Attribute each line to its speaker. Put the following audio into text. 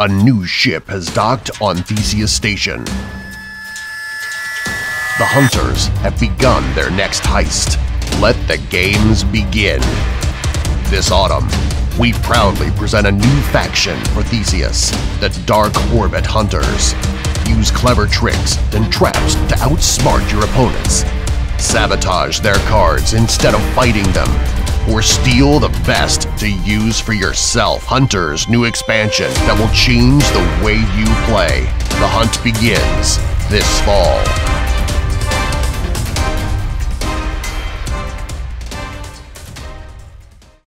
Speaker 1: a new ship has docked on Theseus Station. The Hunters have begun their next heist. Let the games begin. This autumn, we proudly present a new faction for Theseus, the Dark Orbit Hunters. Use clever tricks and traps to outsmart your opponents. Sabotage their cards instead of fighting them or steal the best to use for yourself. Hunter's new expansion that will change the way you play. The hunt begins this fall.